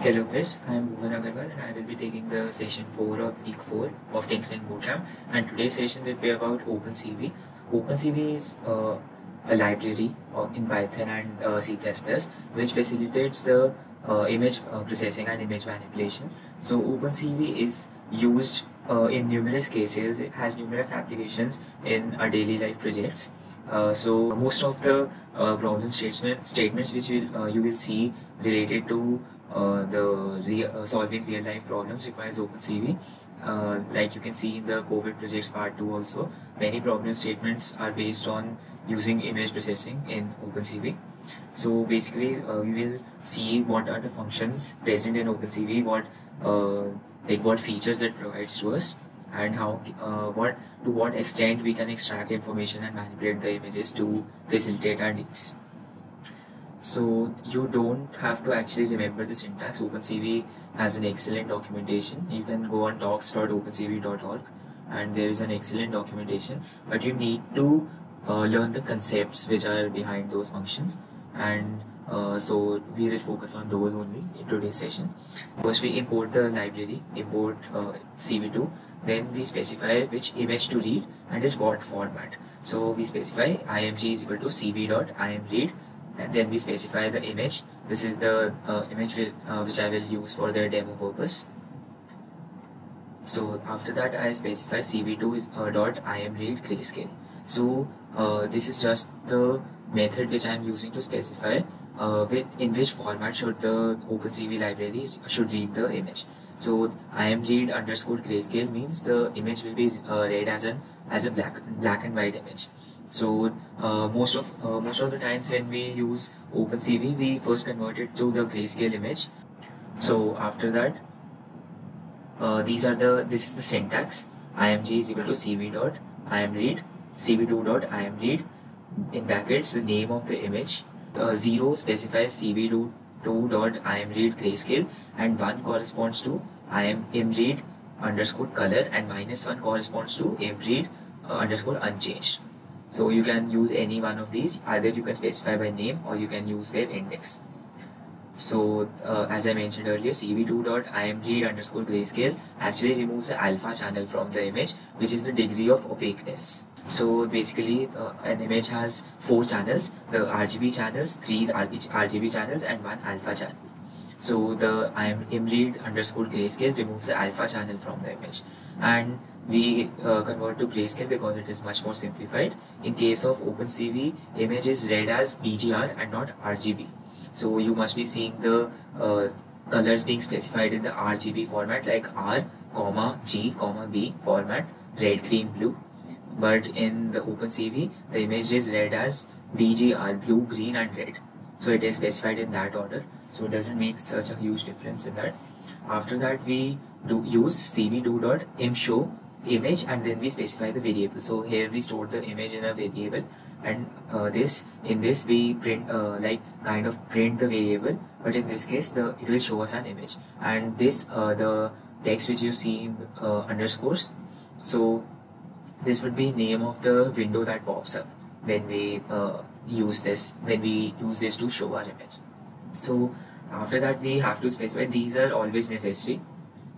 Hello Miss, I am Bhuvan Agarwal and I will be taking the session 4 of week 4 of Tinkering Bootcamp and today's session will be about OpenCV. OpenCV is uh, a library uh, in Python and uh, C++ which facilitates the uh, image uh, processing and image manipulation. So OpenCV is used uh, in numerous cases, it has numerous applications in our daily life projects. Uh, so most of the uh, problem statement, statements which uh, you will see related to uh, the uh, solving real life problems requires OpenCV. Uh, like you can see in the COVID projects part 2 also, many problem statements are based on using image processing in OpenCV. So basically we will see what are the functions present in OpenCV, what like what features it provides to us and how uh, what to what extent we can extract information and manipulate the images to facilitate our needs. So you don't have to actually remember the syntax. OpenCV has an excellent documentation. You can go on docs.opencv.org and there is an excellent documentation. But you need to uh, learn the concepts which are behind those functions and uh, so we will focus on those only in today's session. First we import the library, import uh, CV2 then we specify which image to read and its what format. So we specify img is equal to cv.imread and then we specify the image. This is the uh, image will, uh, which I will use for the demo purpose. So after that I specify cv2 is uh, dot imread grayscale. So uh, this is just the method which I am using to specify uh, with in which format should the OpenCV library should read the image. So imread underscore grayscale means the image will be uh, read as an as a black black and white image. So uh, most of uh, most of the times when we use OpenCV, we first convert it to the grayscale image. So after that, uh, these are the this is the syntax. img is equal to cv dot imread cv2 dot imread in brackets the name of the image. Uh, zero specifies cv2 2 dot imread grayscale and 1 corresponds to im imread underscore color and minus 1 corresponds to imread uh, underscore unchanged. So you can use any one of these either you can specify by name or you can use their index. So uh, as I mentioned earlier cv2.imread underscore grayscale actually removes the alpha channel from the image which is the degree of opaqueness. So basically, uh, an image has four channels: the RGB channels, three RGB channels, and one alpha channel. So the imread underscore grayscale removes the alpha channel from the image, and we uh, convert to grayscale because it is much more simplified. In case of OpenCV, image is read as BGR and not RGB. So you must be seeing the uh, colors being specified in the RGB format like R, comma G, comma B format, red, green, blue but in the OpenCV, the image is read as BGR, blue, green and red. So it is specified in that order. So it doesn't make such a huge difference in that. After that, we do use cv2.imshow image and then we specify the variable. So here we store the image in a variable and uh, this in this we print uh, like kind of print the variable but in this case the it will show us an image. And this uh, the text which you see uh, underscores. So this would be name of the window that pops up when we uh, use this when we use this to show our image. So after that we have to specify these are always necessary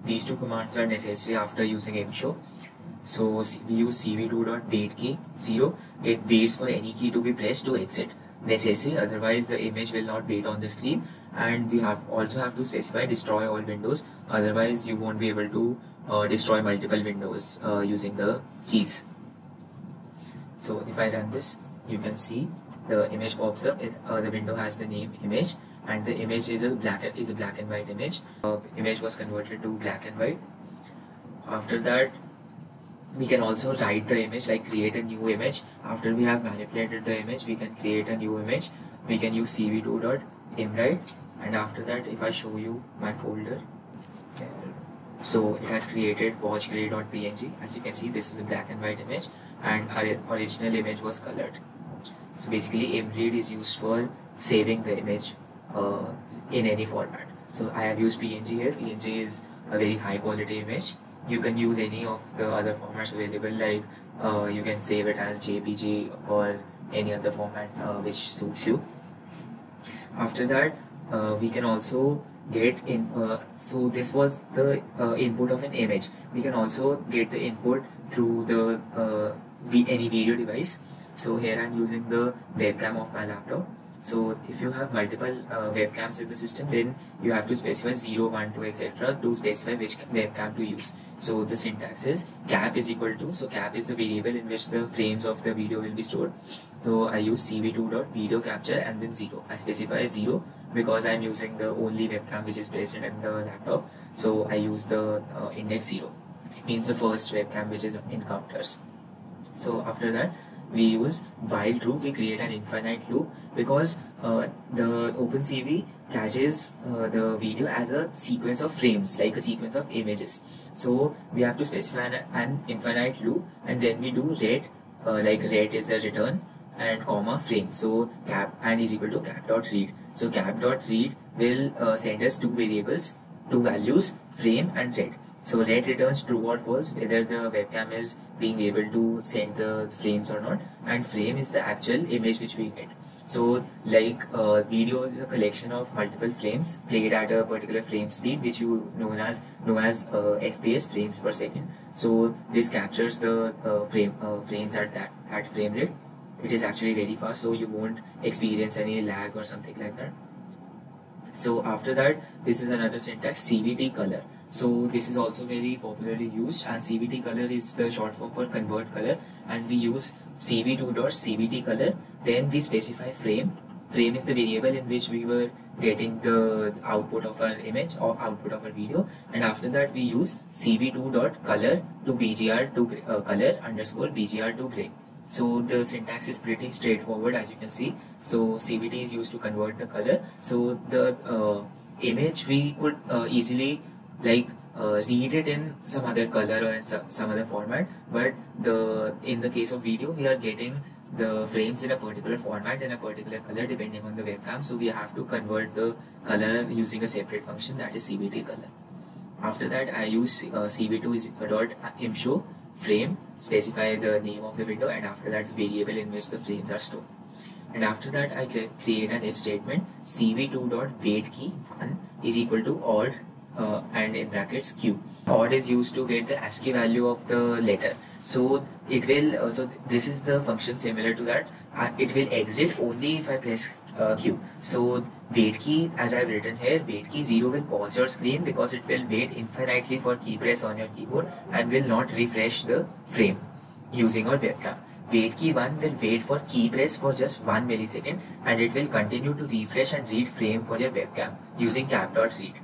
these two commands are necessary after using imshow so we use cv2.wait key 0 it waits for any key to be pressed to exit. Necessary otherwise the image will not wait on the screen. And we have also have to specify destroy all windows. Otherwise you won't be able to uh, destroy multiple windows uh, using the keys. So if I run this you can see the image pops up. It, uh, the window has the name image and the image is a black is a black and white image. Uh, image was converted to black and white. After that we can also write the image like create a new image. After we have manipulated the image we can create a new image. We can use cv2.imwrite and after that if I show you my folder so it has created watchgray.png as you can see this is a black and white image. And our original image was colored. So basically imread is used for saving the image uh, in any format. So I have used png here. Png is a very high quality image. You can use any of the other formats available like uh, you can save it as jpg or any other format uh, which suits you. After that uh, we can also get in uh, so this was the uh, input of an image. We can also get the input through the uh, any video device. So here i'm using the webcam of my laptop so if you have multiple uh, webcams in the system, then you have to specify 0, 1, 2, etc. to specify which webcam to use. So the syntax is cap is equal to, so cap is the variable in which the frames of the video will be stored. So I use cv2.video capture and then 0. I specify 0 because I'm using the only webcam which is present in the laptop. So I use the uh, index 0. It means the first webcam which is encounters. So after that, we use while true we create an infinite loop because uh, the OpenCV caches uh, the video as a sequence of frames like a sequence of images. So we have to specify an, an infinite loop and then we do ret uh, like ret is the return and comma frame. So cap and is equal to cap dot read. So cap dot read will uh, send us two variables two values frame and ret so ret returns true or false whether the webcam is being able to send the frames or not and frame is the actual image which we get. So like uh, video is a collection of multiple frames played at a particular frame speed which you know as know as uh, FPS frames per second. So this captures the uh, frame uh, frames at that at frame rate. It is actually very fast so you won't experience any lag or something like that. So after that this is another syntax CVT color. So this is also very popularly used and CVT color is the short form for convert color and we use cv2.cvt color. Then we specify frame. Frame is the variable in which we were getting the output of our image or output of our video. And after that we use cv2.color to bgr to uh, color underscore bgr to gray. So the syntax is pretty straightforward as you can see. So cvt is used to convert the color. So the uh, image we could uh, easily like uh, read it in some other color or in some, some other format but the in the case of video we are getting the frames in a particular format in a particular color depending on the webcam. So we have to convert the color using a separate function that is cvt color. After that i use uh, cv2 is dot imshow frame specify the name of the window and after that variable in which the frames are stored. And after that I create an if statement cv2 dot wait key 1 is equal to ord uh, and in brackets q. Ord is used to get the ASCII value of the letter. So it will, uh, so this is the function similar to that. Uh, it will exit only if I press uh, Q. So wait key, as I've written here, wait key 0 will pause your screen because it will wait infinitely for key press on your keyboard and will not refresh the frame using our webcam. Wait key 1 will wait for key press for just 1 millisecond and it will continue to refresh and read frame for your webcam using cap.read.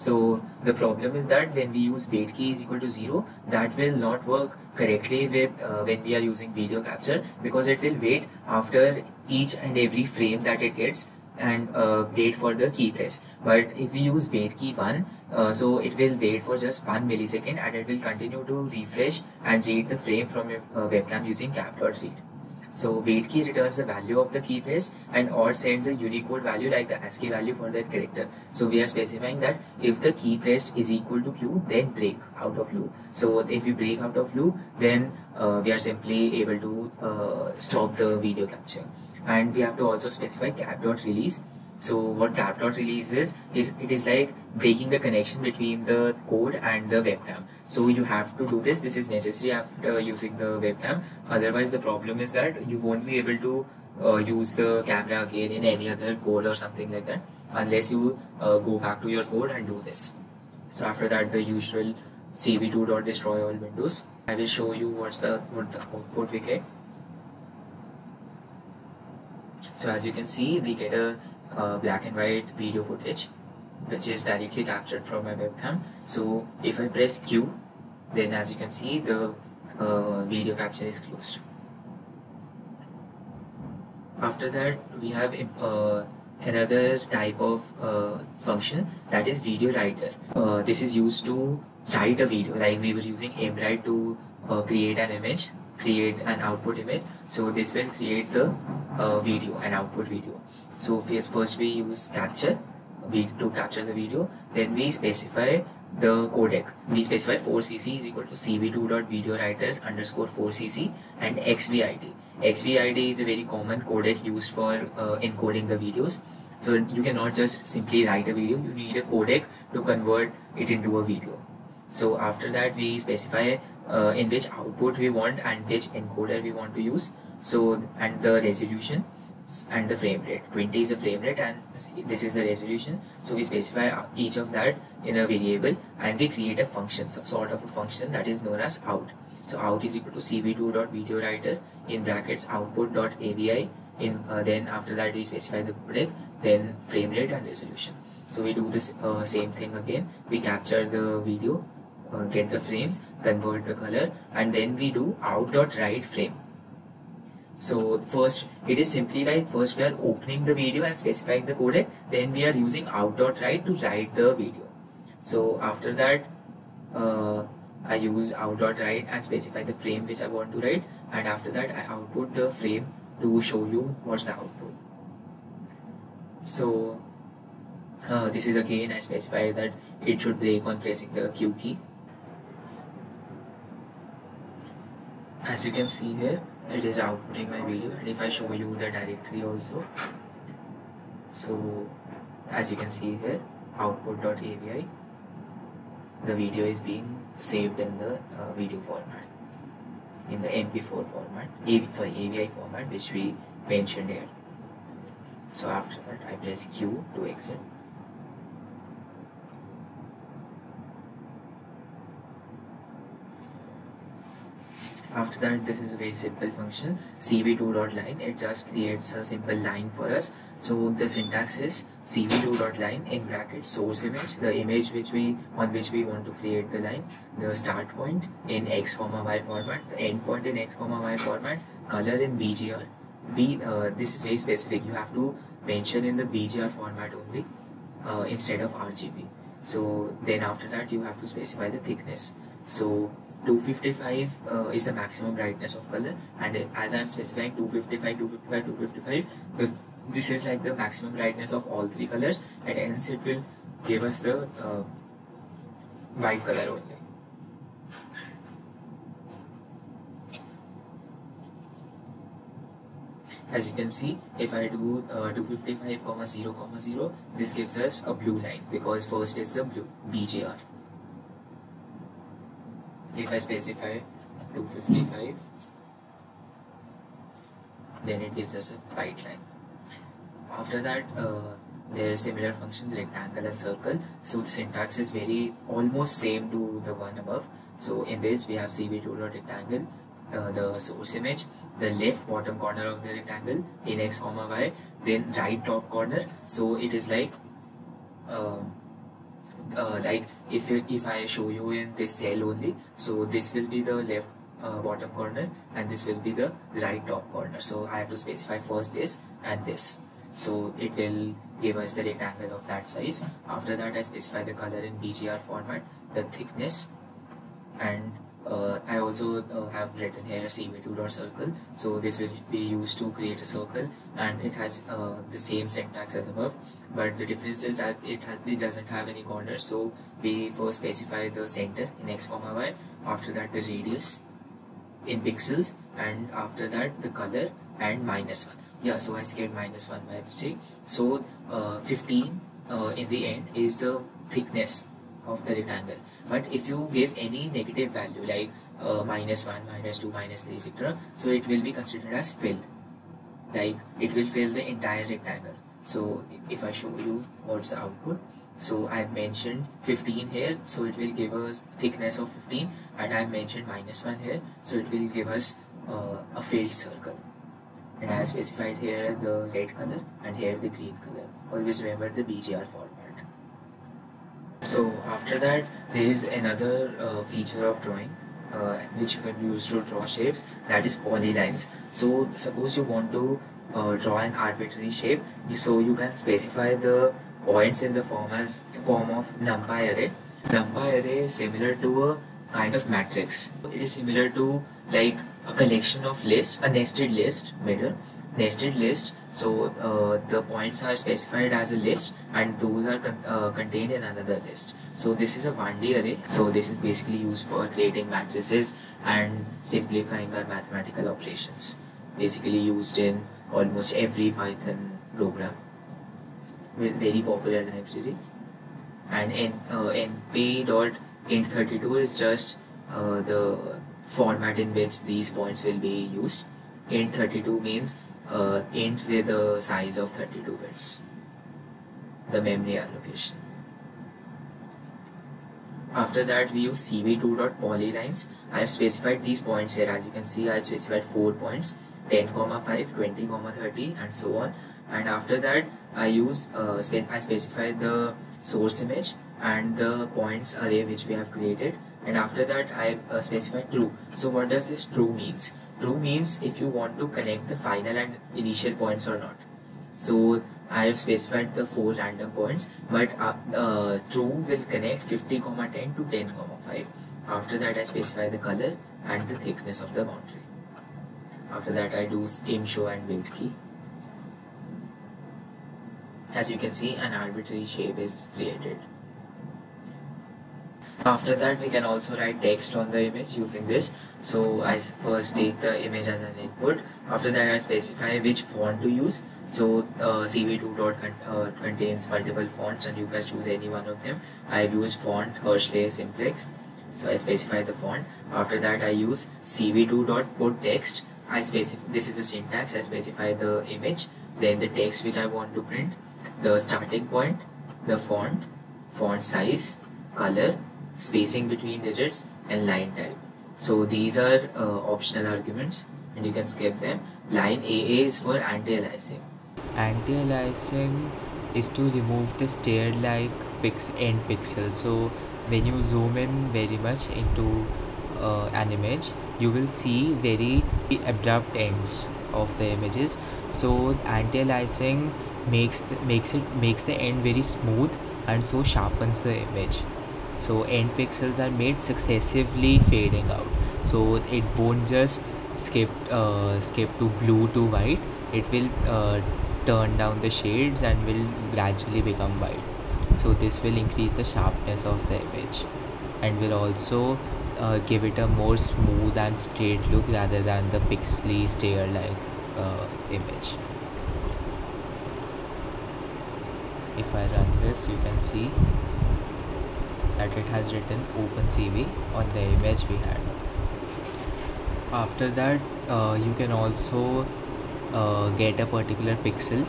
So the problem is that when we use wait key is equal to 0, that will not work correctly with uh, when we are using video capture because it will wait after each and every frame that it gets and uh, wait for the key press. But if we use wait key 1, uh, so it will wait for just 1 millisecond and it will continue to refresh and read the frame from your uh, webcam using cap.read. So wait key returns the value of the key press and ord sends a Unicode value like the ASCII value for that character. So we are specifying that if the key pressed is equal to Q, then break out of loop. So if we break out of loop, then uh, we are simply able to uh, stop the video capture. And we have to also specify cap.release so what cap cap.release is, is it is like breaking the connection between the code and the webcam. So you have to do this. This is necessary after using the webcam. Otherwise the problem is that you won't be able to uh, use the camera again in any other code or something like that unless you uh, go back to your code and do this. So after that the usual cv2.destroy all windows. I will show you what's the what the output we get. So as you can see we get a uh, black and white video footage which is directly captured from my webcam so if I press Q then as you can see the uh, video capture is closed. After that we have uh, another type of uh, function that is video writer. Uh, this is used to write a video. Like we were using imwrite to uh, create an image create an output image. So this will create the video an output video. So first we use capture to capture the video. Then we specify the codec. We specify 4cc is equal to cv2.videowriter underscore 4cc and xvid. xvid is a very common codec used for uh, encoding the videos. So you cannot just simply write a video. You need a codec to convert it into a video. So after that we specify uh, in which output we want and which encoder we want to use. So and the resolution and the frame rate. 20 is the frame rate and this is the resolution. So we specify each of that in a variable and we create a function so sort of a function that is known as out. So out is equal to cv2.video writer in brackets output.avi in uh, then after that we specify the codec then frame rate and resolution. So we do this uh, same thing again. We capture the video uh, get the frames convert the color and then we do out.write frame so first it is simply like first we are opening the video and specifying the codec then we are using out.write to write the video. So after that uh, I use out.write and specify the frame which I want to write. And after that I output the frame to show you what's the output. So uh, this is again I specify that it should break on pressing the Q key. As you can see here it is outputting my video and if I show you the directory also. So as you can see here output.avi the video is being saved in the uh, video format in the mp4 format AV, sorry avi format which we mentioned here. So after that I press Q to exit after that this is a very simple function cv2.line it just creates a simple line for us. So the syntax is cv2.line in brackets source image the image which we on which we want to create the line the start point in x comma y format the end point in x comma y format color in bgr b uh, this is very specific. You have to mention in the bgr format only uh, instead of rgb so then after that you have to specify the thickness so 255 uh, is the maximum brightness of color. And as I'm specifying 255, 255, 255 because this is like the maximum brightness of all three colors. And hence it will give us the uh, white color only. As you can see, if I do uh, 255, comma 0, comma 0, this gives us a blue line because first is the blue BGR if I specify 255 then it gives us a white line. After that uh, there are similar functions rectangle and circle. So the syntax is very almost same to the one above. So in this we have cv2.rectangle uh, the source image the left bottom corner of the rectangle in x comma y then right top corner. So it is like uh, uh, like if if I show you in this cell only so this will be the left uh, bottom corner and this will be the right top corner. So I have to specify first this and this. So it will give us the rectangle of that size. After that I specify the color in BGR format the thickness and uh, I also uh, have written here cv2.circle so this will be used to create a circle and it has uh, the same syntax as above. But the difference is that it, has, it doesn't have any corners. So we first specify the center in x comma y after that the radius in pixels and after that the color and minus 1 yeah so I skipped minus 1 by mistake. So uh, 15 uh, in the end is the thickness of the rectangle but if you give any negative value like uh, minus 1 minus 2 minus 3 etc so it will be considered as fill. Like it will fill the entire rectangle. So if I show you what's the output so I've mentioned 15 here so it will give us thickness of 15 and I've mentioned minus 1 here so it will give us uh, a filled circle. And I have specified here the red color and here the green color. Always remember the BGR format so after that there is another uh, feature of drawing uh, which you can use to draw shapes that is polylines. So suppose you want to uh, draw an arbitrary shape so you can specify the points in the form as form of numpy array. Numpy array is similar to a kind of matrix. It is similar to like a collection of lists a nested list better nested list. So uh, the points are specified as a list and those are con uh, contained in another list. So this is a 1d array. So this is basically used for creating matrices and simplifying our mathematical operations. Basically used in almost every python program. Very popular library. And n uh, np.int32 is just uh, the format in which these points will be used. Int32 means uh, int with the size of 32 bits. The memory allocation. After that we use cv2.polylines i have specified these points here. As you can see i specified four points. 10 comma 5 20 comma 30 and so on. And after that I use uh, spe I specify the source image and the points array which we have created. And after that I uh, specify true. So what does this true means true means if you want to connect the final and initial points or not. So I have specified the four random points but uh, uh true will connect 50 comma 10 to 10 comma 5 after that I specify the color and the thickness of the boundary. After that I do im show and wait key. As you can see an arbitrary shape is created after that we can also write text on the image using this. So I first take the image as an input. After that I specify which font to use. So uh, cv2 dot uh, contains multiple fonts and you can choose any one of them. I've used font Hershey simplex. So I specify the font. After that I use cv2 dot put text. I specify this is the syntax. I specify the image then the text which I want to print the starting point, the font, font size, color, spacing between digits and line type. So these are uh, optional arguments and you can skip them. Line AA is for anti-aliasing. Anti-aliasing is to remove the stair-like pix end pixel. So when you zoom in very much into uh, an image, you will see very abrupt ends of the images. So anti-aliasing makes the, makes it makes the end very smooth and so sharpens the image so end pixels are made successively fading out. So it won't just skip uh, skip to blue to white. It will uh, turn down the shades and will gradually become white. So this will increase the sharpness of the image and will also uh, give it a more smooth and straight look rather than the pixely stair like uh, image. If I run this you can see that it has written OpenCV on the image we had. After that uh, you can also uh, get a particular pixel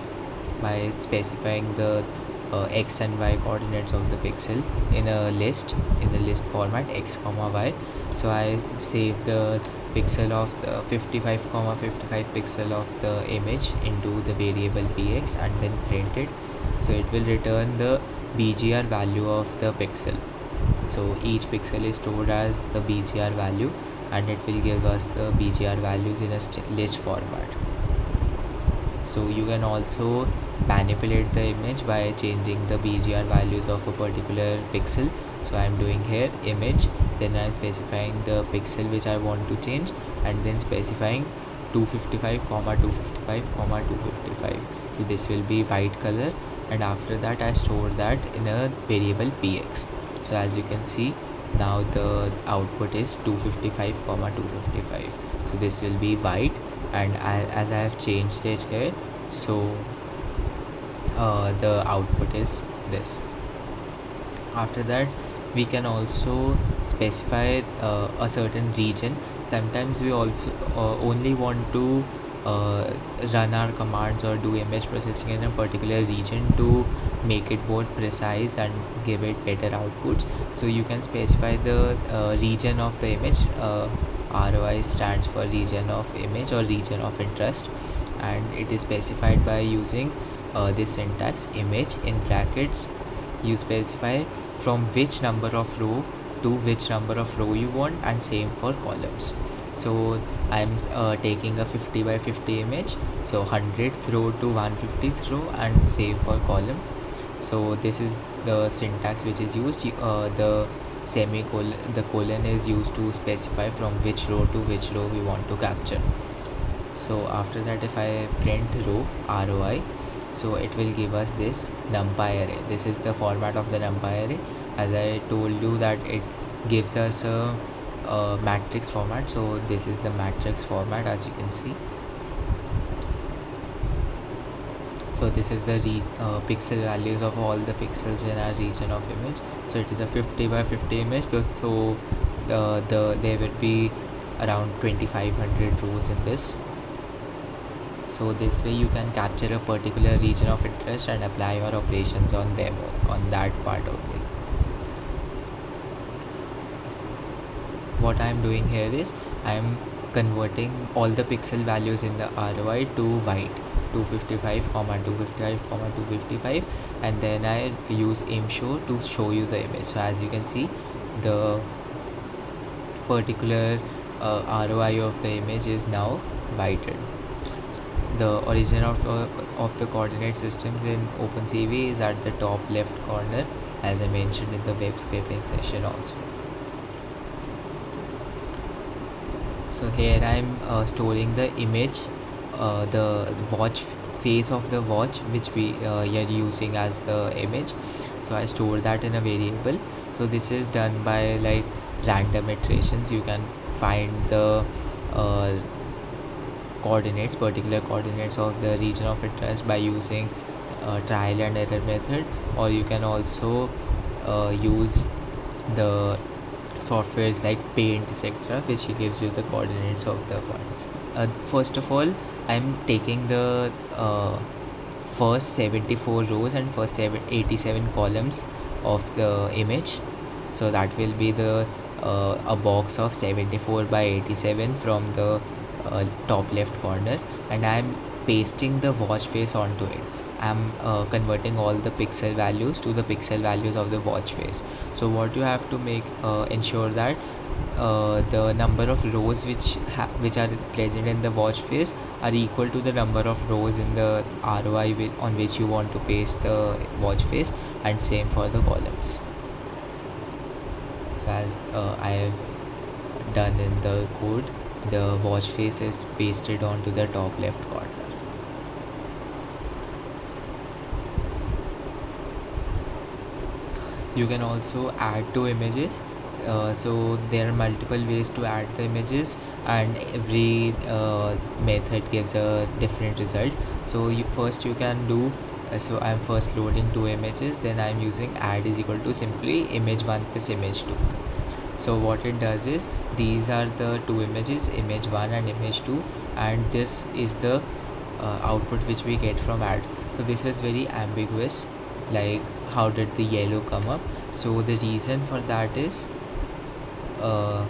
by specifying the uh, x and y coordinates of the pixel in a list in the list format x comma y. So I save the pixel of the 55 comma 55 pixel of the image into the variable px and then print it. So it will return the bgr value of the pixel so each pixel is stored as the bgr value and it will give us the bgr values in a list format. So you can also manipulate the image by changing the bgr values of a particular pixel. So i'm doing here image then i'm specifying the pixel which i want to change and then specifying 255 comma 255 comma 255 so this will be white color and after that I store that in a variable px so as you can see now the output is 255 comma 255 so this will be white. And as I have changed it here so uh, the output is this. After that we can also specify uh, a certain region. Sometimes we also uh, only want to uh, run our commands or do image processing in a particular region to make it more precise and give it better outputs. So you can specify the uh, region of the image. Uh, ROI stands for region of image or region of interest. And it is specified by using uh, this syntax image in brackets. You specify from which number of row to which number of row you want and same for columns so i'm uh, taking a 50 by 50 image. So 100 row to 150 row and same for column. So this is the syntax which is used. Uh, the semicolon the colon is used to specify from which row to which row we want to capture. So after that if i print row roi so it will give us this numpy array. This is the format of the numpy array. As i told you that it gives us a matrix format. So this is the matrix format as you can see. So this is the uh, pixel values of all the pixels in our region of image. So it is a 50 by 50 image. So uh, the there will be around 2500 rows in this. So this way you can capture a particular region of interest and apply your operations on them on that part only what I am doing here is I am converting all the pixel values in the ROI to white 255 comma 255 comma 255 and then I use show to show you the image. So as you can see the particular uh, ROI of the image is now whited the origin of, uh, of the coordinate systems in OpenCV is at the top left corner as I mentioned in the web scraping session also so here I'm uh, storing the image uh, the watch face of the watch which we uh, are using as the image. So I store that in a variable. So this is done by like random iterations. You can find the uh, coordinates particular coordinates of the region of interest by using uh, trial and error method. Or you can also uh, use the softwares like paint etc which gives you the coordinates of the points. Uh, first of all i'm taking the uh, first 74 rows and first 87 columns of the image. So that will be the uh, a box of 74 by 87 from the uh, top left corner. And i'm pasting the watch face onto it I'm uh, converting all the pixel values to the pixel values of the watch face. So what you have to make uh, ensure that uh, the number of rows which which are present in the watch face are equal to the number of rows in the ROI with, on which you want to paste the watch face and same for the columns. So as uh, I have done in the code the watch face is pasted onto the top left corner you can also add two images. Uh, so there are multiple ways to add the images and every uh, method gives a different result. So you, first you can do uh, so i'm first loading two images then i'm using add is equal to simply image 1 plus image 2 so what it does is these are the two images image 1 and image 2 and this is the uh, output which we get from add. So this is very ambiguous like how did the yellow come up? So the reason for that is uh,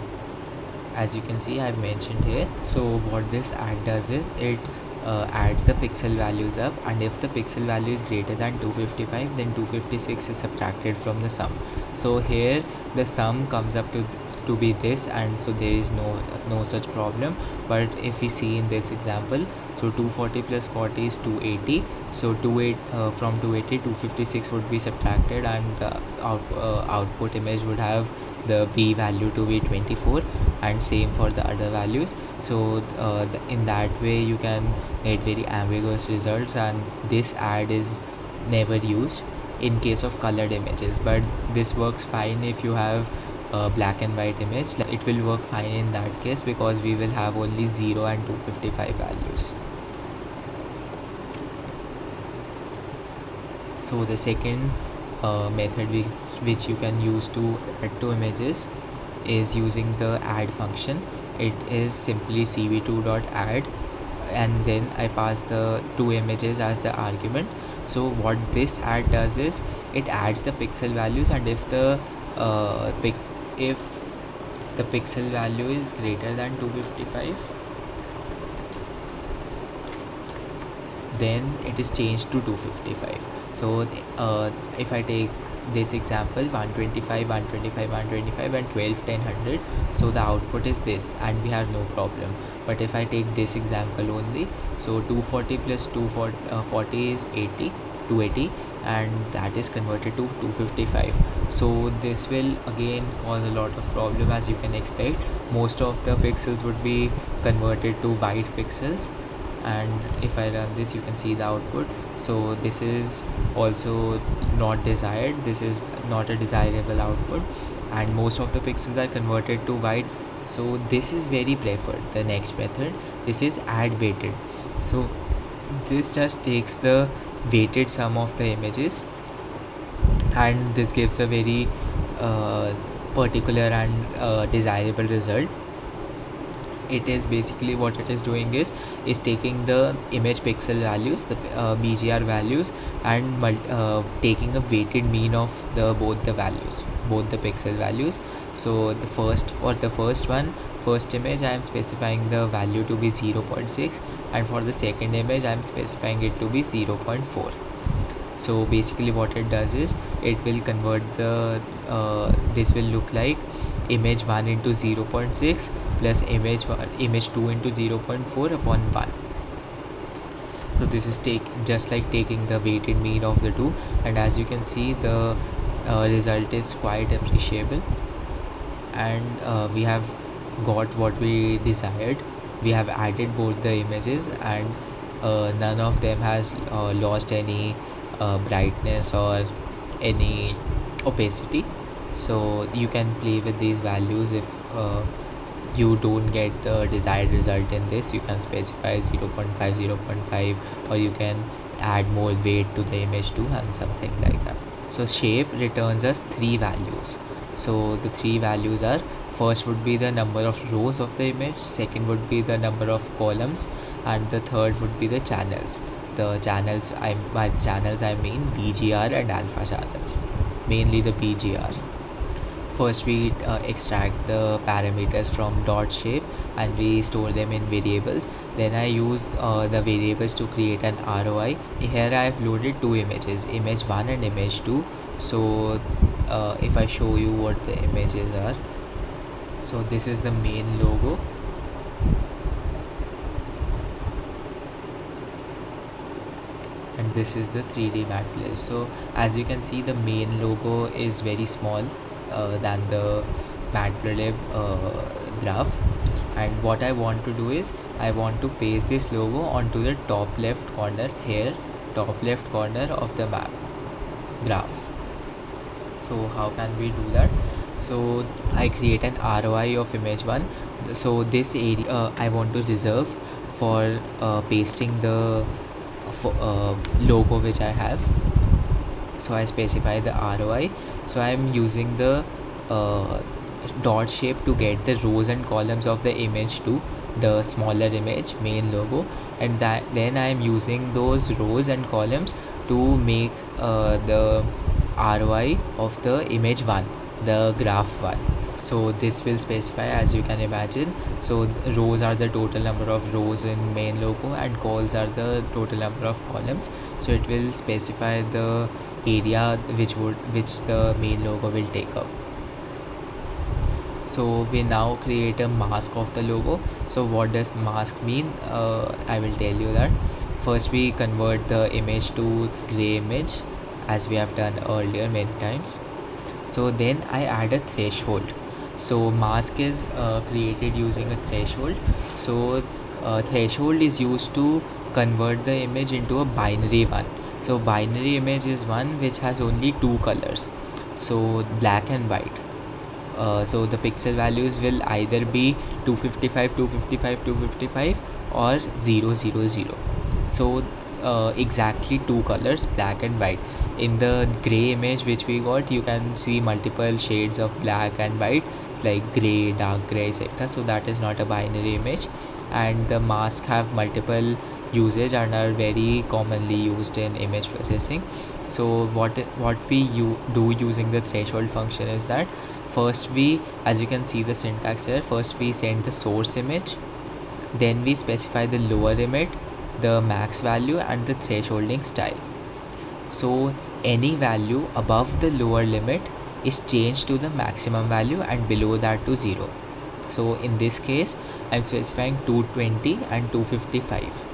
as you can see I've mentioned here. So what this add does is it uh, adds the pixel values up and if the pixel value is greater than 255 then 256 is subtracted from the sum. So here the sum comes up to to be this and so there is no no such problem. But if we see in this example so 240 plus 40 is 280 so 28 uh, from 280 256 would be subtracted and the out, uh, output image would have the b value to be 24 and same for the other values. So uh, in that way you can get very ambiguous results and this add is never used in case of colored images. But this works fine if you have a black and white image. It will work fine in that case because we will have only 0 and 255 values. So the second uh, method which, which you can use to add two images is using the add function. It is simply cv2.add and then I pass the two images as the argument. So what this add does is it adds the pixel values and if the uh, pic if the pixel value is greater than 255 then it is changed to 255 so uh, if I take this example 125 125 125 and 12 10 100 so the output is this and we have no problem. But if I take this example only so 240 plus 240 uh, is 80 280 and that is converted to 255 so this will again cause a lot of problem as you can expect. Most of the pixels would be converted to white pixels and if I run this you can see the output. So this is also not desired. This is not a desirable output. And most of the pixels are converted to white. So this is very preferred the next method. This is add weighted. So this just takes the weighted sum of the images. And this gives a very uh, particular and uh, desirable result it is basically what it is doing is is taking the image pixel values the uh, bgr values and uh, taking a weighted mean of the both the values both the pixel values. So the first for the first one first image i am specifying the value to be 0.6 and for the second image i am specifying it to be 0.4 so basically what it does is it will convert the uh, this will look like image 1 into 0.6 plus image 1 image 2 into 0.4 upon 1 so this is take just like taking the weighted mean of the two. And as you can see the uh, result is quite appreciable. And uh, we have got what we desired. We have added both the images and uh, none of them has uh, lost any uh, brightness or any opacity so you can play with these values if uh, you don't get the desired result in this. You can specify 0 0.5 0 0.5 or you can add more weight to the image too and something like that. So shape returns us three values. So the three values are first would be the number of rows of the image second would be the number of columns and the third would be the channels. The channels i by the channels i mean bgr and alpha channel mainly the bgr first we uh, extract the parameters from dot shape and we store them in variables. Then i use uh, the variables to create an roi here i have loaded two images image 1 and image 2 so uh, if i show you what the images are. So this is the main logo. And this is the 3d matplotlib so as you can see the main logo is very small than the matplotlib uh, graph. And what I want to do is I want to paste this logo onto the top left corner here top left corner of the map graph. So how can we do that? So I create an ROI of image 1 so this area uh, I want to reserve for uh, pasting the uh, logo which I have so I specify the ROI so I am using the uh, dot shape to get the rows and columns of the image to the smaller image main logo. And that then I am using those rows and columns to make uh, the ROI of the image 1 the graph 1 so this will specify as you can imagine. So rows are the total number of rows in main logo and cols are the total number of columns. So it will specify the area which would which the main logo will take up. So we now create a mask of the logo. So what does mask mean? Uh, i will tell you that. First we convert the image to gray image as we have done earlier many times. So then i add a threshold. So mask is uh, created using a threshold. So uh, threshold is used to convert the image into a binary one so binary image is one which has only two colors. So black and white. Uh, so the pixel values will either be 255 255 255 or 0 0 0 so uh, exactly two colors black and white. In the gray image which we got you can see multiple shades of black and white like gray dark gray etc so that is not a binary image. And the mask have multiple usage and are very commonly used in image processing. So what what we do using the threshold function is that first we as you can see the syntax here first we send the source image then we specify the lower limit the max value and the thresholding style. So any value above the lower limit is changed to the maximum value and below that to 0 so in this case i'm specifying 220 and 255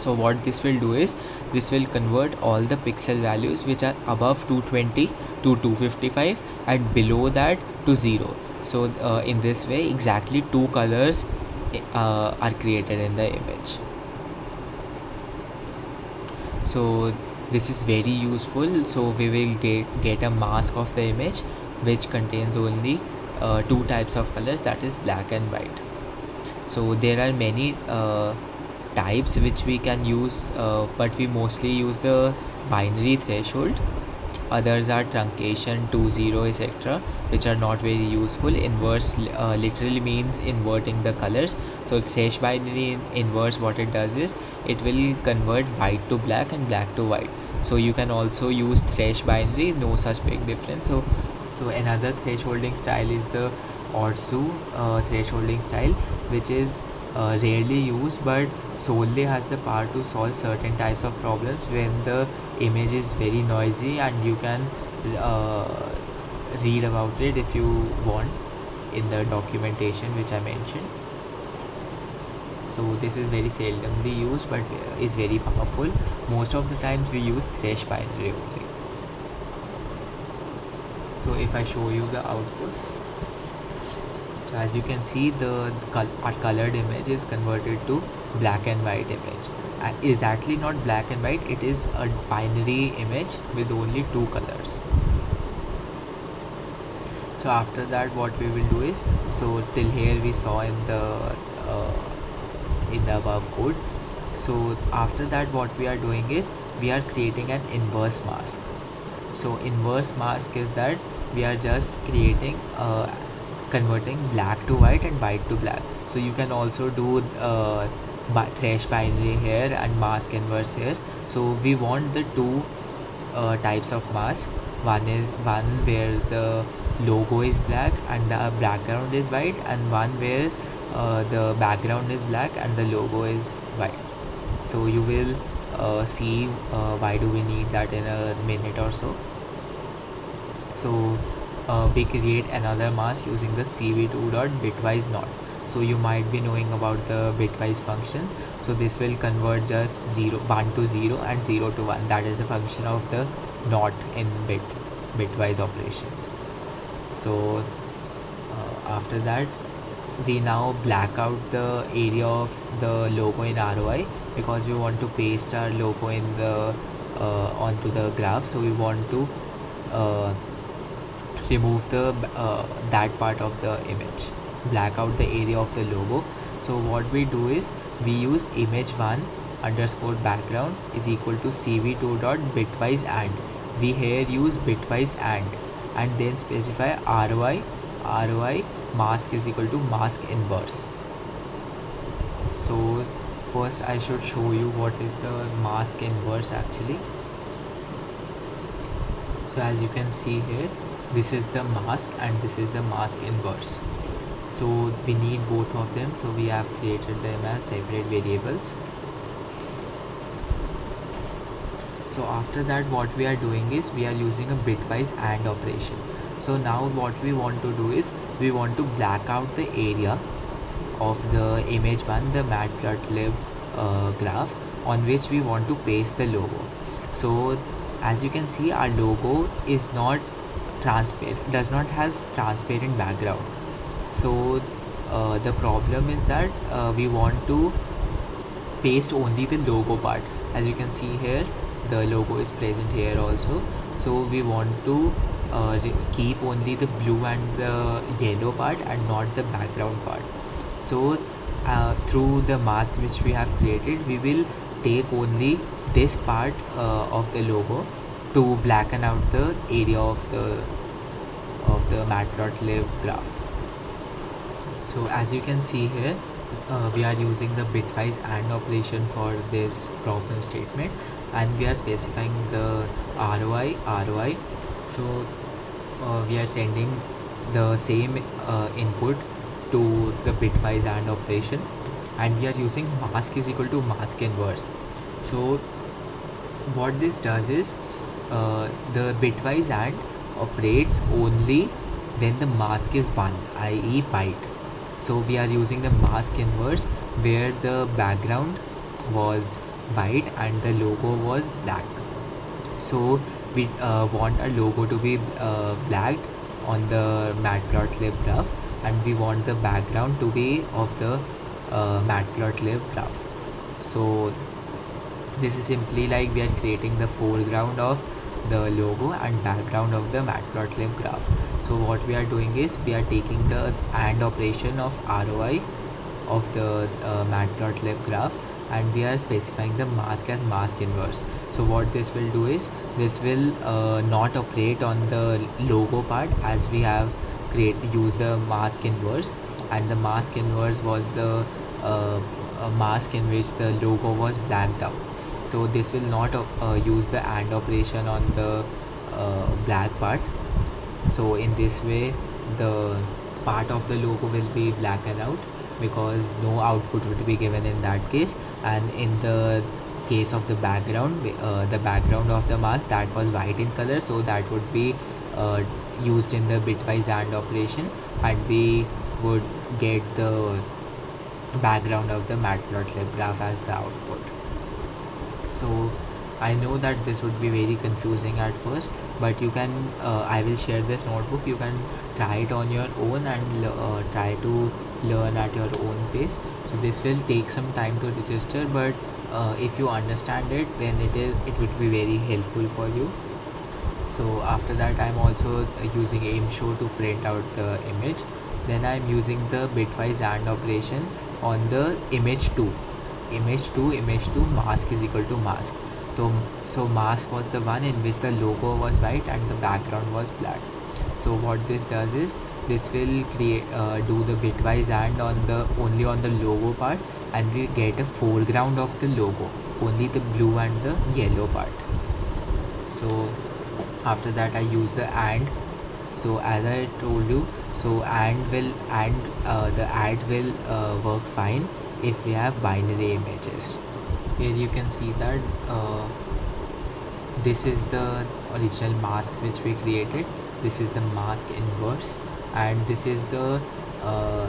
so what this will do is this will convert all the pixel values which are above 220 to 255 and below that to 0 so uh, in this way exactly two colors uh, are created in the image. So this is very useful. So we will get get a mask of the image which contains only uh, two types of colors that is black and white. So there are many uh, types which we can use uh, but we mostly use the binary threshold. Others are truncation 2 0 etc which are not very useful. Inverse uh, literally means inverting the colors. So thresh binary inverse what it does is it will convert white to black and black to white. So you can also use thresh binary no such big difference. So so another thresholding style is the Otsu uh, thresholding style which is uh, rarely used but solely has the power to solve certain types of problems when the image is very noisy and you can uh, read about it if you want in the documentation which I mentioned. So this is very seldomly used but is very powerful. Most of the times we use thresh binary only. So if I show you the output so as you can see the, our colored image is converted to black and white image. Uh, exactly not black and white it is a binary image with only two colors. So after that what we will do is so till here we saw in the uh, in the above code. So after that what we are doing is we are creating an inverse mask. So inverse mask is that we are just creating uh, converting black to white and white to black. So you can also do uh, thresh binary here and mask inverse here so we want the two uh, types of mask. One is one where the logo is black and the background is white and one where uh, the background is black and the logo is white. So you will uh, see uh, why do we need that in a minute or so. So uh, we create another mask using the cv2.bitwise not so you might be knowing about the bitwise functions. So this will convert just 0 1 to 0 and 0 to 1 that is a function of the not in bit bitwise operations. So uh, after that we now black out the area of the logo in ROI because we want to paste our logo in the uh, onto the graph. So we want to uh, remove the uh, that part of the image. Black out the area of the logo. So what we do is we use image1 underscore background is equal to cv2 dot bitwise and. We here use bitwise and. And then specify roi roi mask is equal to mask inverse. So first i should show you what is the mask inverse actually. So as you can see here this is the mask and this is the mask inverse. So we need both of them. So we have created them as separate variables. So after that what we are doing is we are using a bitwise AND operation. So now what we want to do is we want to black out the area of the image one the matplotlib uh, graph on which we want to paste the logo. So as you can see our logo is not transparent does not has transparent background. So uh, the problem is that uh, we want to paste only the logo part. As you can see here the logo is present here also. So we want to uh, keep only the blue and the yellow part and not the background part. So uh, through the mask which we have created we will take only this part uh, of the logo to blacken out the area of the of the matplotlib graph. So as you can see here uh, we are using the bitwise AND operation for this problem statement and we are specifying the ROI ROI so uh, we are sending the same uh, input to the bitwise AND operation and we are using mask is equal to mask inverse. So what this does is uh, the bitwise AND operates only when the mask is 1 i.e. white. So we are using the mask inverse where the background was white and the logo was black. So we uh, want our logo to be uh, blacked on the matplotlib graph and we want the background to be of the uh, matplotlib graph so this is simply like we are creating the foreground of the logo and background of the matplotlib graph. So what we are doing is we are taking the AND operation of ROI of the uh, matplotlib graph and we are specifying the mask as mask inverse. So what this will do is this will uh, not operate on the logo part as we have create use the mask inverse. And the mask inverse was the uh, mask in which the logo was blacked out so this will not uh, use the AND operation on the uh, black part. So in this way the part of the logo will be blackened out because no output would be given in that case. And in the case of the background uh, the background of the mask that was white in color. So that would be uh, used in the bitwise AND operation. And we would get the background of the matplotlib graph as the output so I know that this would be very confusing at first but you can uh, I will share this notebook. You can try it on your own and uh, try to learn at your own pace. So this will take some time to register but uh, if you understand it then it is it would be very helpful for you. So after that I'm also using imshow to print out the image. Then I'm using the bitwise AND operation on the image 2 image 2 image 2 mask is equal to mask. So so mask was the one in which the logo was white and the background was black. So what this does is this will create uh, do the bitwise AND on the only on the logo part and we get a foreground of the logo only the blue and the yellow part. So after that I use the AND. So as I told you so AND will AND uh, the AND will uh, work fine if we have binary images. Here you can see that uh, this is the original mask which we created. This is the mask inverse and this is the uh,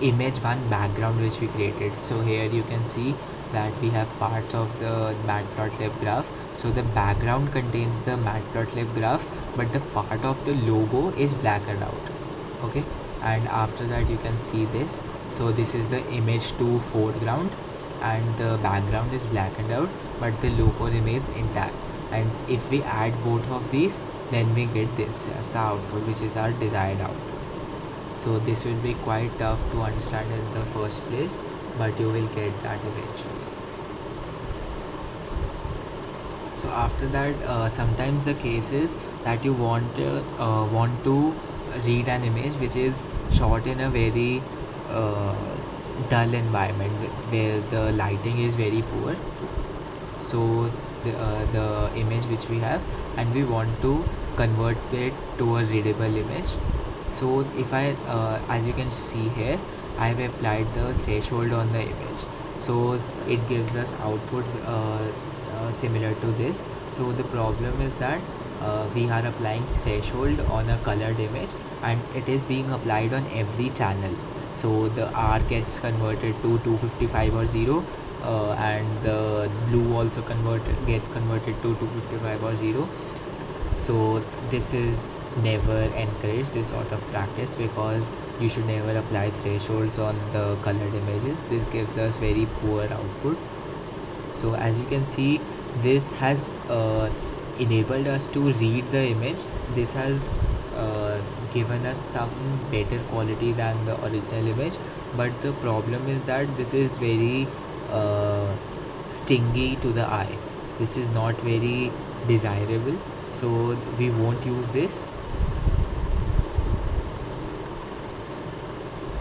image one background which we created. So here you can see that we have parts of the matplotlib graph. So the background contains the matplotlib graph but the part of the logo is blackened out okay? And after that you can see this so this is the image to foreground and the background is blackened out but the logo remains intact. And if we add both of these then we get this as the output which is our desired output. So this will be quite tough to understand in the first place but you will get that eventually. So after that uh, sometimes the case is that you want uh, want to read an image which is shot in a very dull environment where the lighting is very poor. So the, uh, the image which we have and we want to convert it to a readable image. So if I uh, as you can see here I have applied the threshold on the image. So it gives us output uh, uh, similar to this. So the problem is that uh, we are applying threshold on a colored image and it is being applied on every channel so the R gets converted to 255 or 0 uh, and the blue also converted gets converted to 255 or 0 so this is never encourage this sort of practice because you should never apply thresholds on the colored images. This gives us very poor output. So as you can see this has uh, enabled us to read the image. This has uh, given us some better quality than the original image but the problem is that this is very uh, stingy to the eye. This is not very desirable so we won't use this.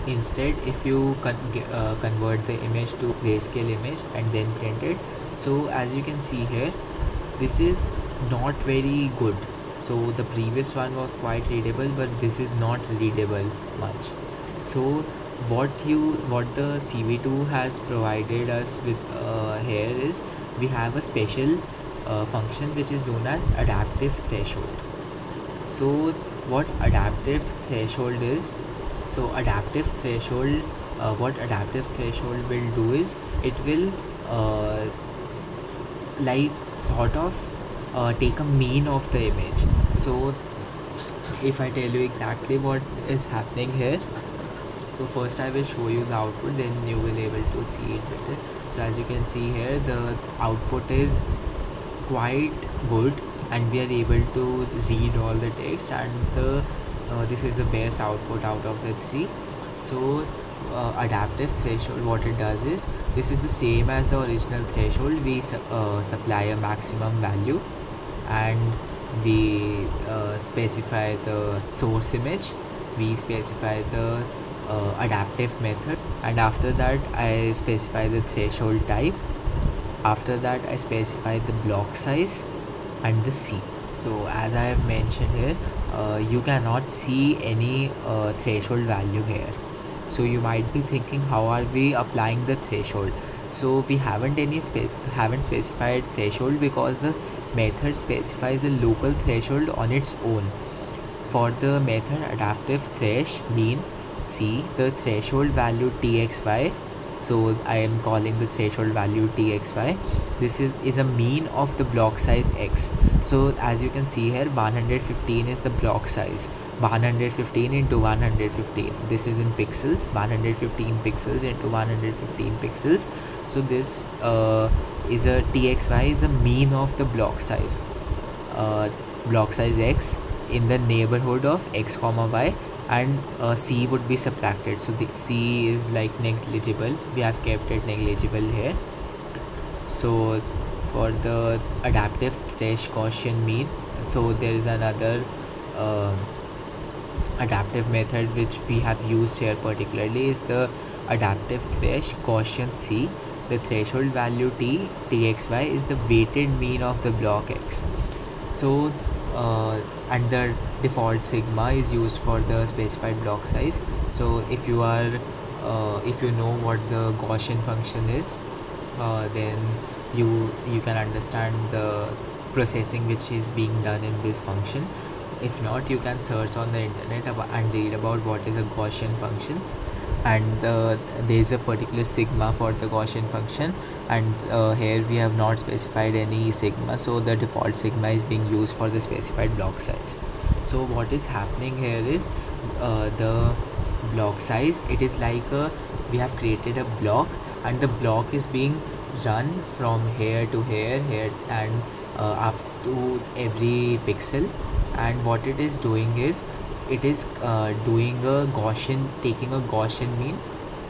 Instead if you con uh, convert the image to grayscale image and then print it so as you can see here this is not very good so the previous one was quite readable but this is not readable much. So what you what the cv2 has provided us with uh, here is we have a special uh, function which is known as adaptive threshold. So what adaptive threshold is? So adaptive threshold uh, what adaptive threshold will do is it will uh, like sort of uh, take a mean of the image. So if I tell you exactly what is happening here so first I will show you the output then you will able to see it better. So as you can see here the output is quite good and we are able to read all the text and the uh, this is the best output out of the three. So uh, adaptive threshold what it does is this is the same as the original threshold. We su- uh, supply a maximum value and we uh, specify the source image. We specify the uh, adaptive method. And after that I specify the threshold type. After that I specify the block size and the C. So as I have mentioned here uh, you cannot see any uh, threshold value here. So you might be thinking how are we applying the threshold so we haven't any space haven't specified threshold because the method specifies a local threshold on its own. For the method adaptive thresh mean C the threshold value txy so I am calling the threshold value txy this is, is a mean of the block size x. So as you can see here 115 is the block size 115 into 115 this is in pixels. 115 pixels into 115 pixels. So this uh, is a txy is the mean of the block size. Uh, block size x in the neighborhood of x comma y and uh, c would be subtracted. So the c is like negligible. We have kept it negligible here. So for the adaptive thresh Gaussian mean so there is another uh, adaptive method which we have used here particularly is the adaptive thresh Gaussian C. The threshold value t txy is the weighted mean of the block x. So uh, and the default sigma is used for the specified block size. So if you are uh, if you know what the Gaussian function is uh, then you you can understand the processing which is being done in this function so if not you can search on the internet and read about what is a Gaussian function. And uh, there is a particular sigma for the Gaussian function. And uh, here we have not specified any sigma so the default sigma is being used for the specified block size. So what is happening here is uh, the block size it is like a, we have created a block and the block is being run from here to here here and uh, up to every pixel and what it is doing is it is uh, doing a Gaussian taking a Gaussian mean.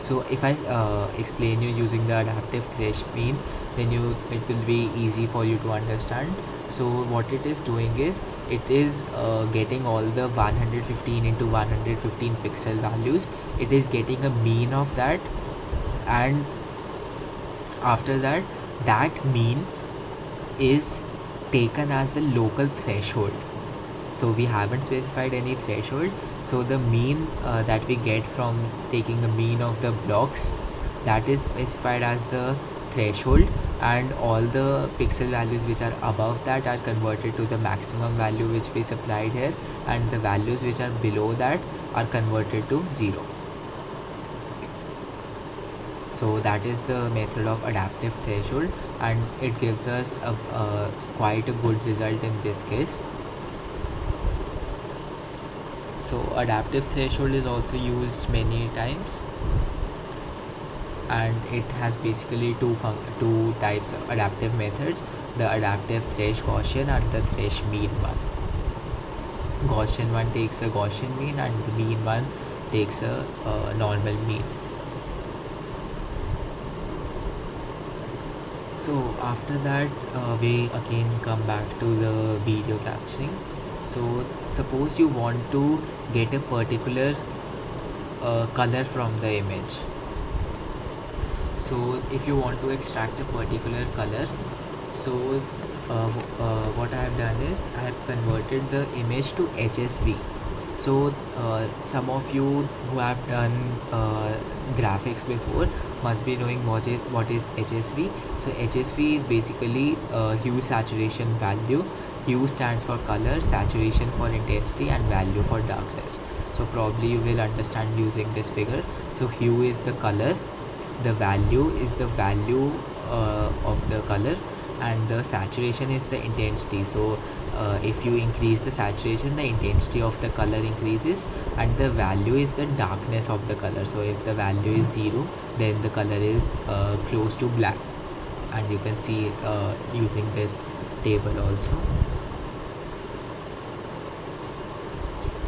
So if I uh, explain you using the adaptive thresh mean then you it will be easy for you to understand. So what it is doing is it is uh, getting all the 115 into 115 pixel values. It is getting a mean of that. And after that that mean is taken as the local threshold so we haven't specified any threshold. So the mean uh, that we get from taking the mean of the blocks that is specified as the threshold. And all the pixel values which are above that are converted to the maximum value which we supplied here. And the values which are below that are converted to 0 so that is the method of adaptive threshold. And it gives us a, a quite a good result in this case so adaptive threshold is also used many times. And it has basically two fun two types of adaptive methods the adaptive thresh Gaussian and the thresh mean one. Gaussian one takes a Gaussian mean and the mean one takes a, a normal mean. So after that uh, we again come back to the video capturing so suppose you want to get a particular uh, color from the image. So if you want to extract a particular color so uh, uh, what I have done is I have converted the image to HSV so uh, some of you who have done uh, graphics before must be knowing what is, what is HSV so HSV is basically uh, hue saturation value hue stands for color saturation for intensity and value for darkness. So probably you will understand using this figure. So hue is the color the value is the value uh, of the color and the saturation is the intensity. So uh, if you increase the saturation the intensity of the color increases and the value is the darkness of the color. So if the value is 0 then the color is uh, close to black. And you can see uh, using this table also.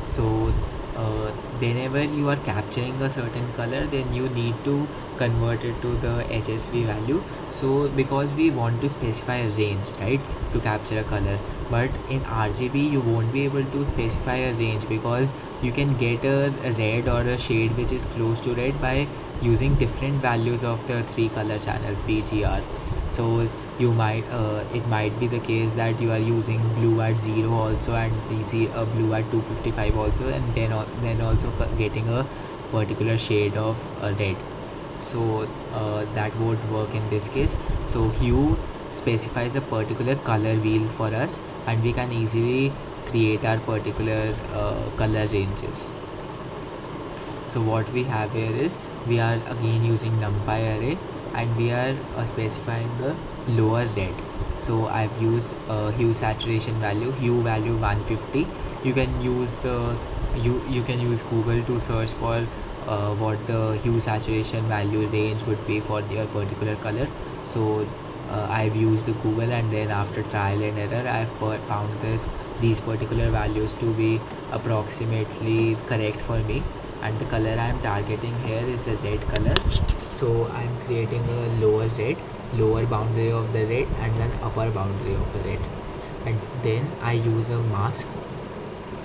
So uh, whenever you are capturing a certain color then you need to convert it to the hsv value. So because we want to specify a range right to capture a color. But in rgb you won't be able to specify a range because you can get a red or a shade which is close to red by using different values of the three color channels bgr so you might uh, it might be the case that you are using blue at 0 also and easy uh, blue at 255 also and then then also getting a particular shade of uh, red. So uh, that won't work in this case. So hue specifies a particular color wheel for us and we can easily create our particular uh, color ranges. So what we have here is we are again using numpy array and we are uh, specifying the lower red so I've used uh, hue saturation value hue value 150 you can use the you you can use Google to search for uh, what the hue saturation value range would be for your particular color. So uh, I've used the Google and then after trial and error I've found this these particular values to be approximately correct for me. And the color I'm targeting here is the red color. So I'm creating a lower red lower boundary of the red and then upper boundary of the red. And then I use a mask.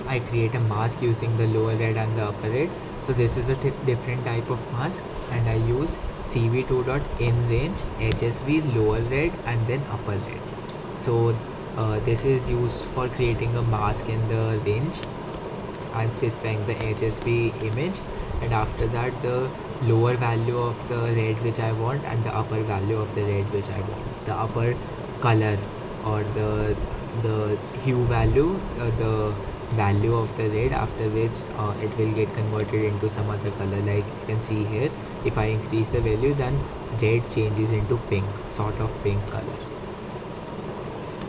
I create a mask using the lower red and the upper red. So this is a different type of mask. And I use cv2.inRange hsv lower red and then upper red. So uh, this is used for creating a mask in the range I'm specifying the HSV image. And after that the lower value of the red which I want and the upper value of the red which I want. The upper color or the the hue value uh, the value of the red after which uh, it will get converted into some other color. Like you can see here if I increase the value then red changes into pink sort of pink color.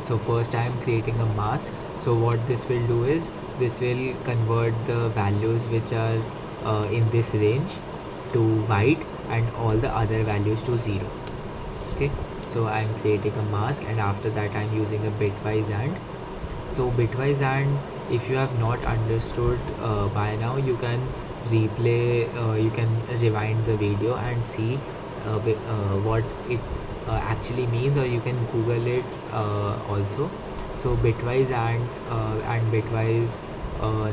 So first I am creating a mask. So what this will do is this will convert the values which are uh, in this range to white and all the other values to 0 okay? So I'm creating a mask and after that I'm using a bitwise AND so bitwise AND if you have not understood uh, by now you can replay uh, you can rewind the video and see uh, uh what it uh, actually means or you can google it uh, also. So bitwise and and bitwise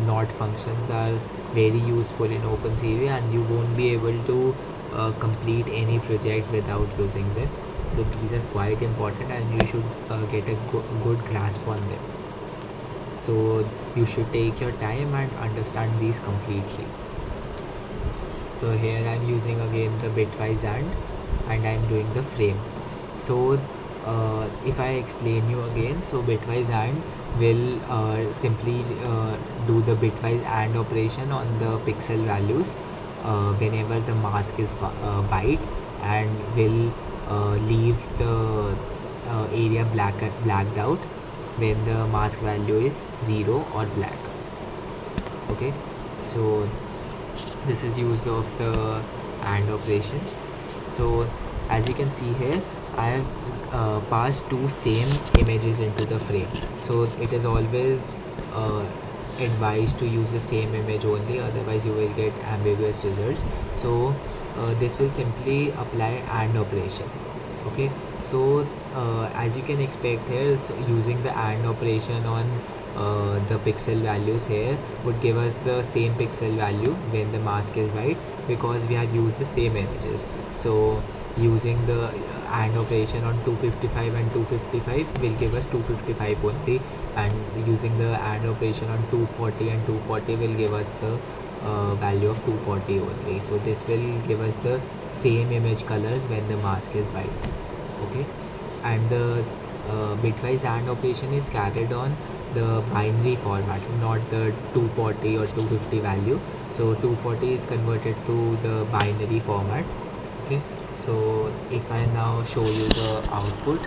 not functions are very useful in OpenCV and you won't be able to uh, complete any project without using them. So these are quite important and you should uh, get a go good grasp on them. So you should take your time and understand these completely. So here I'm using again the bitwise AND and I'm doing the frame. So uh, if I explain you again so bitwise AND will uh, simply uh, do the bitwise AND operation on the pixel values uh, whenever the mask is uh, white and will uh, leave the area black blacked out when the mask value is 0 or black. Okay? So this is used of the AND operation. So as you can see here I have uh, passed two same images into the frame. So it is always uh, advised to use the same image only otherwise you will get ambiguous results. So uh, this will simply apply AND operation okay? So uh, as you can expect here so using the AND operation on uh, the pixel values here would give us the same pixel value when the mask is white because we have used the same images. So using the AND operation on 255 and 255 will give us 255 only. And using the AND operation on 240 and 240 will give us the uh, value of 240 only. So this will give us the same image colors when the mask is white. Okay? And the uh, bitwise AND operation is carried on the binary format not the 240 or 250 value. So 240 is converted to the binary format. Okay so if I now show you the output.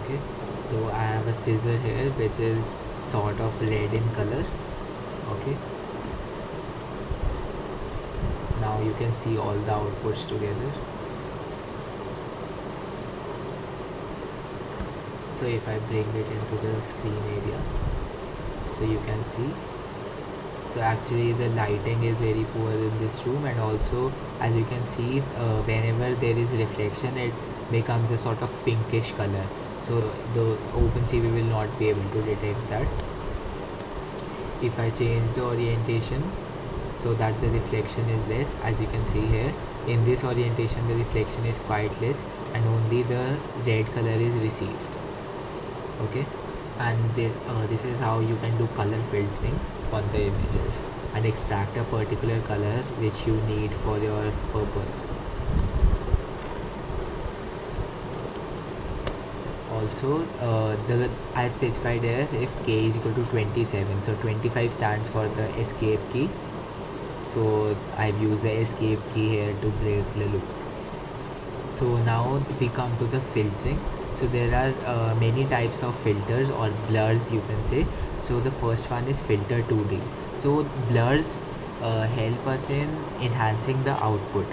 Okay. So I have a scissor here which is sort of red in color. Okay. So now you can see all the outputs together. So if I bring it into the screen area so you can see so actually the lighting is very poor in this room and also as you can see uh, whenever there is reflection it becomes a sort of pinkish color. So the OpenCV will not be able to detect that. If I change the orientation so that the reflection is less as you can see here in this orientation the reflection is quite less and only the red color is received. Okay and this, uh, this is how you can do color filtering on the images and extract a particular color which you need for your purpose. Also uh, the I have specified here if k is equal to 27 so 25 stands for the escape key. So I've used the escape key here to break the loop. So now we come to the filtering so there are uh, many types of filters or blurs you can say. So the first one is filter 2d so blurs uh, help us in enhancing the output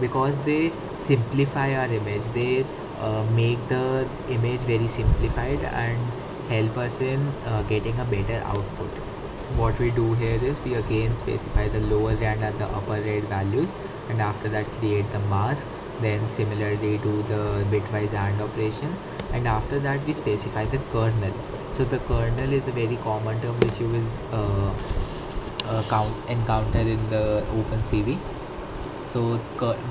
because they simplify our image. They uh, make the image very simplified and help us in uh, getting a better output. What we do here is we again specify the lower rand and the upper red values and after that create the mask then similarly do the bitwise AND operation. And after that we specify the kernel. So the kernel is a very common term which you will uh, uh, count encounter in the OpenCV. So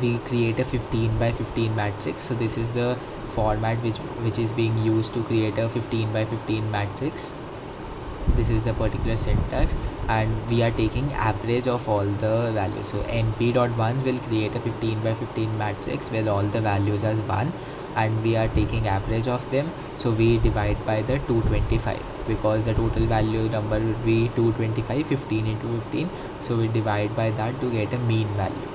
we create a 15 by 15 matrix. So this is the format which which is being used to create a 15 by 15 matrix. This is a particular syntax and we are taking average of all the values. So np dot ones will create a 15 by 15 matrix where all the values as 1 and we are taking average of them. So we divide by the 225 because the total value number would be 225 15 into 15 so we divide by that to get a mean value.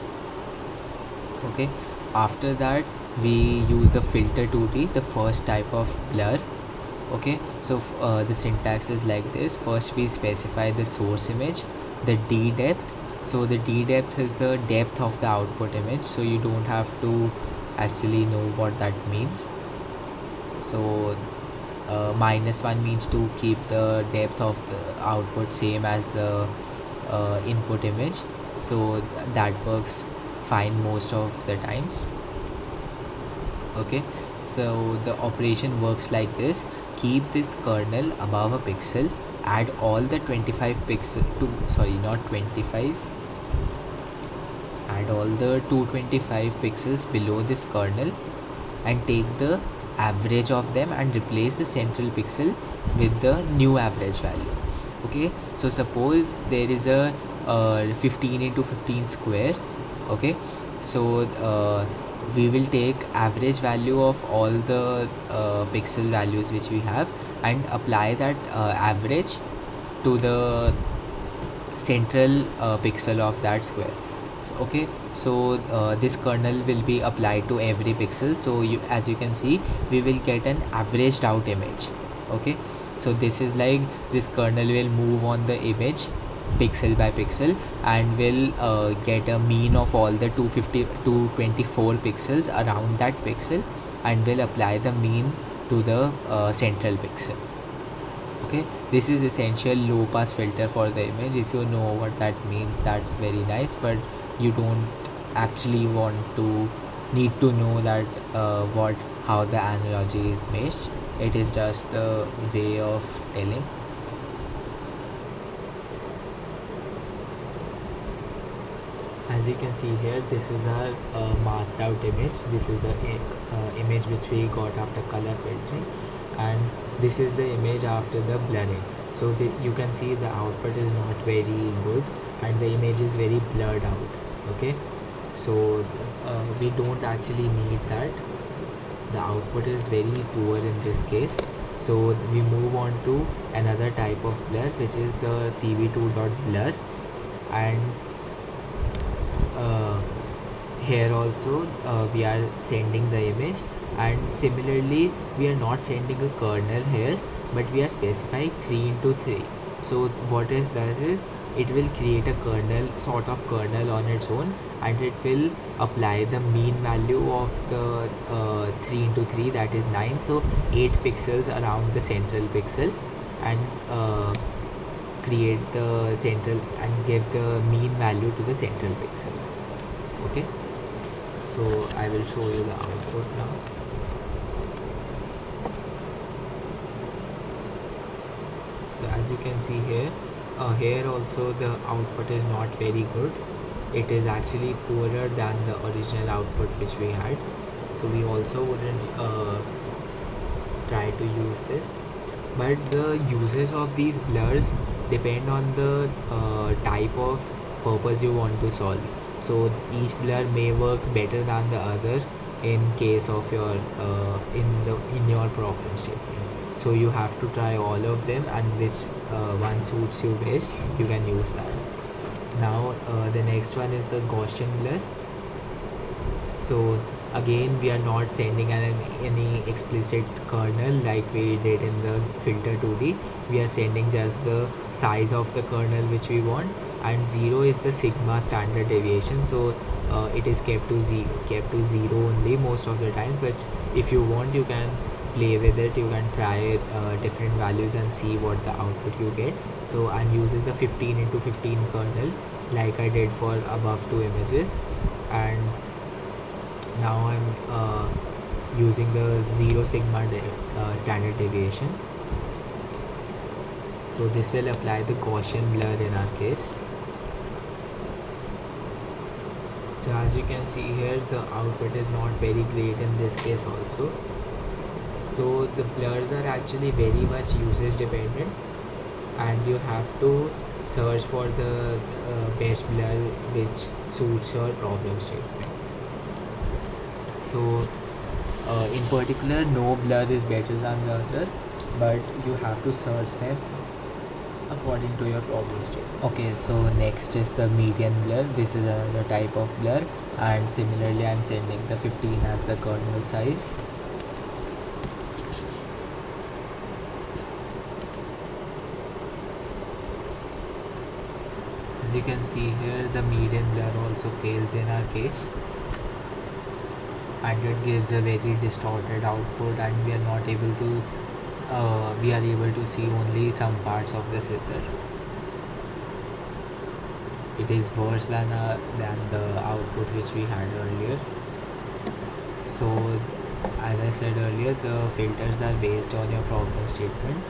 Okay. After that we use the filter 2d the first type of blur okay so uh, the syntax is like this. First we specify the source image the d depth. So the d depth is the depth of the output image. So you don't have to actually know what that means. So uh, minus 1 means to keep the depth of the output same as the uh, input image. So that works fine most of the times. Okay so the operation works like this keep this kernel above a pixel add all the 25 pixel to sorry not 25 add all the 225 pixels below this kernel and take the average of them and replace the central pixel with the new average value. Okay? So suppose there is a uh, 15 into 15 square. Okay? So uh, we will take average value of all the uh, pixel values which we have and apply that uh, average to the central uh, pixel of that square. Okay? So uh, this kernel will be applied to every pixel. So you as you can see we will get an averaged out image. Okay? So this is like this kernel will move on the image pixel by pixel and will uh, get a mean of all the 250 224 pixels around that pixel and will apply the mean to the uh, central pixel. Okay? This is essential low pass filter for the image. If you know what that means that's very nice but you don't actually want to need to know that uh, what how the analogy is made it is just a way of telling as you can see here this is our uh, masked out image. This is the uh, image which we got after color filtering. And this is the image after the blurring. So the, you can see the output is not very good and the image is very blurred out. Okay? So uh, we don't actually need that. The output is very poor in this case. So we move on to another type of blur which is the cv2.blur and uh, here also uh, we are sending the image. And similarly we are not sending a kernel here but we are specifying 3 into 3 so what is that is it will create a kernel sort of kernel on its own and it will apply the mean value of the uh, 3 into 3 that is 9 so 8 pixels around the central pixel. And uh, create the central and give the mean value to the central pixel. Okay? So I will show you the output now. So as you can see here uh, here also the output is not very good. It is actually poorer than the original output which we had. So we also wouldn't uh, try to use this. But the uses of these blurs depend on the uh, type of purpose you want to solve. So each blur may work better than the other in case of your uh, in the in your problem statement so you have to try all of them and which uh, one suits you best you can use that. Now uh, the next one is the Gaussian blur. So again we are not sending an, any explicit kernel like we did in the filter 2d we are sending just the size of the kernel which we want. And 0 is the sigma standard deviation. So uh, it is kept to z kept to 0 only most of the time. But if you want you can play with it. You can try uh, different values and see what the output you get. So i'm using the 15 into 15 kernel like i did for above two images. And now i'm uh, using the zero sigma de uh, standard deviation. So this will apply the Gaussian blur in our case. So as you can see here the output is not very great in this case also. So the blurs are actually very much usage dependent and you have to search for the uh, best blur which suits your problem statement so uh, in particular no blur is better than the other but you have to search them according to your problem statement okay so next is the median blur this is another type of blur and similarly i'm sending the 15 as the kernel size. As you can see here the median blur also fails in our case and it gives a very distorted output and we are not able to uh, we are able to see only some parts of the scissor. It is worse than uh, than the output which we had earlier. So as I said earlier the filters are based on your problem statement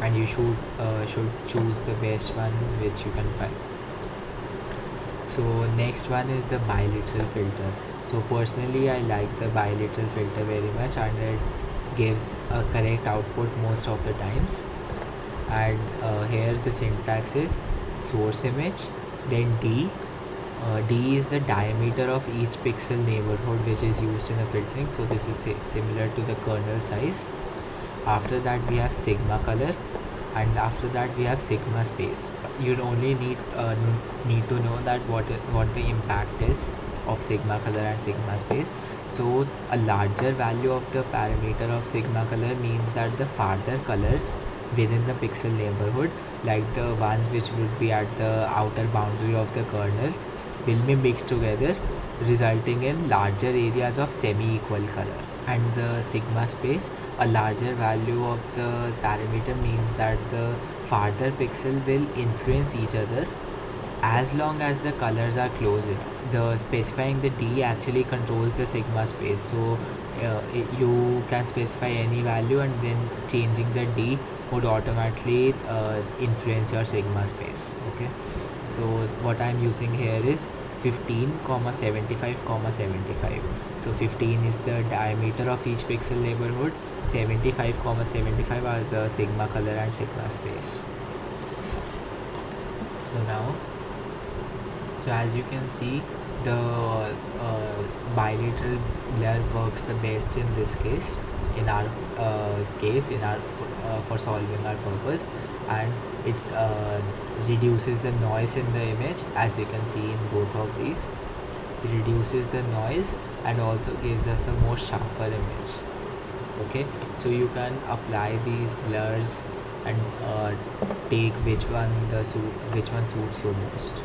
and you should uh, should choose the best one which you can find. So next one is the bilateral filter so personally I like the bilateral filter very much and it gives a correct output most of the times. And uh, here the syntax is source image then D. Uh, D is the diameter of each pixel neighborhood which is used in the filtering. So this is similar to the kernel size. After that we have sigma color and after that we have sigma space. You only need uh, need to know that what what the impact is of sigma color and sigma space. So a larger value of the parameter of sigma color means that the farther colors within the pixel neighborhood like the ones which would be at the outer boundary of the kernel will be mixed together resulting in larger areas of semi-equal color. And the sigma space a larger value of the parameter means that the farther pixel will influence each other as long as the colors are close enough the specifying the d actually controls the sigma space. So uh, you can specify any value and then changing the d would automatically uh, influence your sigma space okay? So what i'm using here is 15 comma 75 comma 75 so 15 is the diameter of each pixel neighborhood 75 comma 75 are the sigma color and sigma space. So now so as you can see the uh, bilateral blur works the best in this case in our uh, case in our for, uh, for solving our purpose. And it uh, reduces the noise in the image as you can see in both of these. It reduces the noise and also gives us a more sharper image. Okay? So you can apply these blurs and uh, take which one the suit which one suits you most